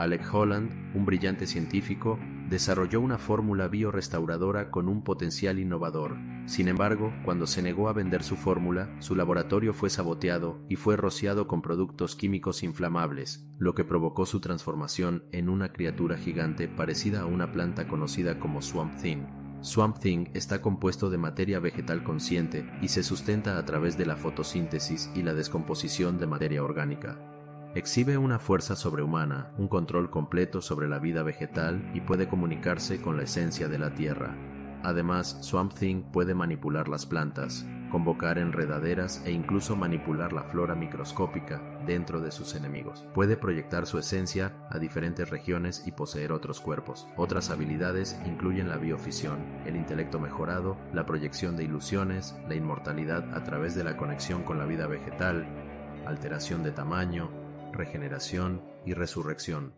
Alec Holland, un brillante científico, desarrolló una fórmula biorestauradora con un potencial innovador. Sin embargo, cuando se negó a vender su fórmula, su laboratorio fue saboteado y fue rociado con productos químicos inflamables, lo que provocó su transformación en una criatura gigante parecida a una planta conocida como Swamp Thing. Swamp Thing está compuesto de materia vegetal consciente y se sustenta a través de la fotosíntesis y la descomposición de materia orgánica. Exhibe una fuerza sobrehumana, un control completo sobre la vida vegetal y puede comunicarse con la esencia de la tierra. Además, Swamp Thing puede manipular las plantas, convocar enredaderas e incluso manipular la flora microscópica dentro de sus enemigos. Puede proyectar su esencia a diferentes regiones y poseer otros cuerpos. Otras habilidades incluyen la biofisión, el intelecto mejorado, la proyección de ilusiones, la inmortalidad a través de la conexión con la vida vegetal, alteración de tamaño, regeneración y resurrección.